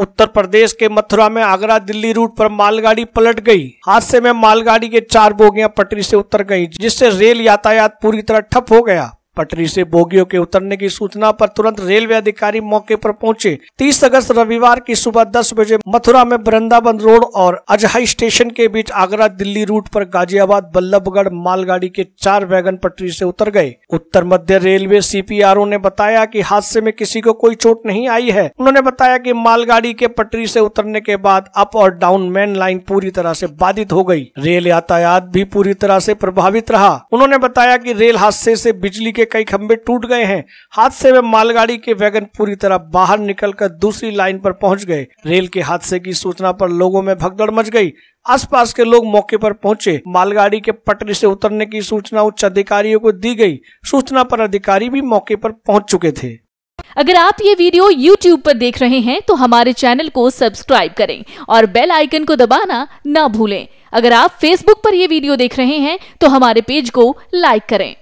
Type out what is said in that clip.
उत्तर प्रदेश के मथुरा में आगरा दिल्ली रूट पर मालगाड़ी पलट गई। हादसे में मालगाड़ी के चार बोगियाँ पटरी से उतर गई, जिससे रेल यातायात पूरी तरह ठप हो गया। पटरी से बोगियों के उतरने की सूचना पर तुरंत रेलवे अधिकारी मौके पर पहुँचे। 30 अगस्त रविवार की सुबह 10 बजे मथुरा में वृंदावन रोड और अजहाई स्टेशन के बीच आगरा दिल्ली रूट पर गाजियाबाद बल्लभगढ़ मालगाड़ी के चार वैगन पटरी से उतर गए। उत्तर मध्य रेलवे सीपीआरओ ने बताया कि हादसे में किसी को कोई चोट नहीं आई है। उन्होंने बताया कि मालगाड़ी के पटरी से उतरने के बाद अप और डाउन मेन लाइन पूरी तरह से बाधित हो गई। रेल यातायात भी पूरी तरह से प्रभावित रहा। उन्होंने बताया कि रेल हादसे से बिजली के कई खंभे टूट गए हैं। हादसे में मालगाड़ी के वैगन पूरी तरह बाहर निकलकर दूसरी लाइन पर पहुँच गए। रेल के हादसे की सूचना पर लोगों में भगदड़ मच गई। आसपास के लोग मौके पर पहुँचे। मालगाड़ी के पटरी से उतरने की सूचना उच्च अधिकारियों को दी गई। सूचना पर अधिकारी भी मौके पर पहुँच चुके थे। अगर आप ये वीडियो YouTube पर देख रहे हैं तो हमारे चैनल को सब्सक्राइब करें और बेल आइकन को दबाना ना भूलें। अगर आप Facebook पर यह वीडियो देख रहे हैं तो हमारे पेज को लाइक करें।